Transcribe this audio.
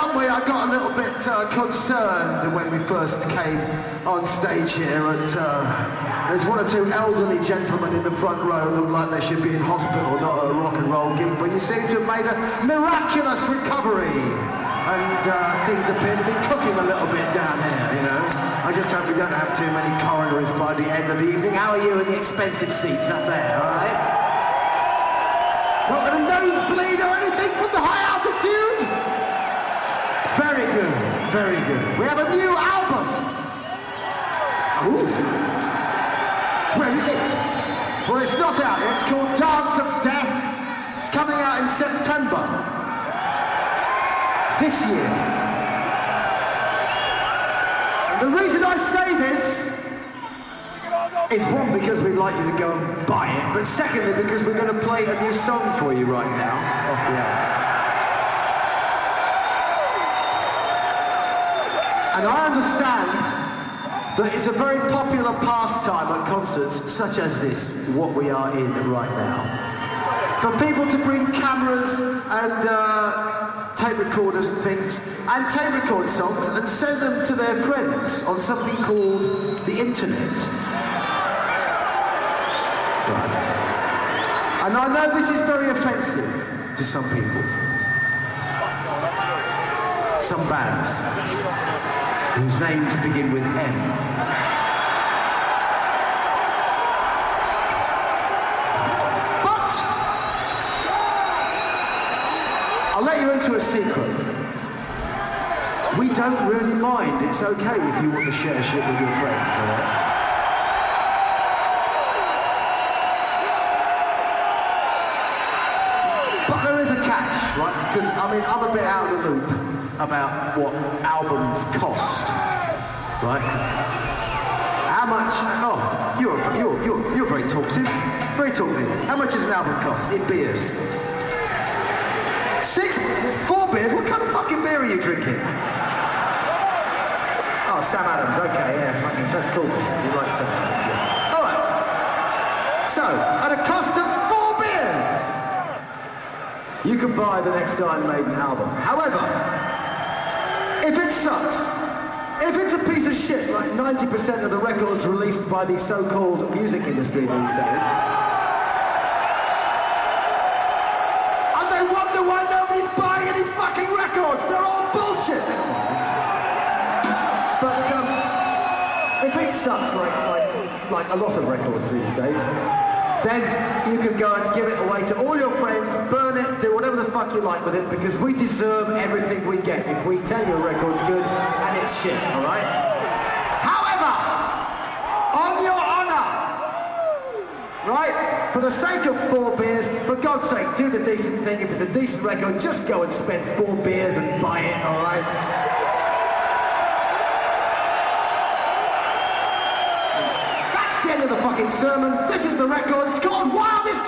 aren't we? I got a little bit uh, concerned when we first came on stage here. Uh, there's one or two elderly gentlemen in the front row who look like they should be in hospital, not a rock and roll gig, but you seem to have made a miraculous recovery. And uh, things appear to be cooking a little bit down here, you know? I just hope we don't have too many coroners by the end of the evening. How are you in the expensive seats up there, all right? Not going to nosebleed or anything from the high altitude? Very good, very good. We have a new album. Ooh. Where is it? Well, it's not out. It's called Dance of Death. It's coming out in September. This year. The reason I say this is one, because we'd like you to go and buy it, but secondly, because we're going to play a new song for you right now off the album. And I understand that it's a very popular pastime at concerts such as this, what we are in right now. For people to bring cameras and uh, tape recorders and things, and tape record songs and send them to their friends on something called the internet. And I know this is very offensive to some people. Some bands whose names begin with M. But I'll let you into a secret. We don't really mind. It's okay if you want to share shit with your friends, all about what albums cost, right? How much? Oh, you're you're you're you're very talkative, very talkative. How much does an album cost in beers? Six, four beers. What kind of fucking beer are you drinking? Oh, Sam Adams. Okay, yeah, fucking that's cool. You like Sam Adams? Yeah. All right. So, at a cost of four beers, you can buy the next Iron Maiden album. However, if it sucks, if it's a piece of shit like 90% of the records released by the so-called music industry these days, and they wonder why nobody's buying any fucking records, they're all bullshit. But um, if it sucks like, like, like a lot of records these days, then you can go and give it away to all your friends, fuck you like with it, because we deserve everything we get if we tell you a record's good and it's shit, all right? However, on your honor, right, for the sake of four beers, for God's sake, do the decent thing. If it's a decent record, just go and spend four beers and buy it, all right? That's the end of the fucking sermon. This is the record. It's called Wildest.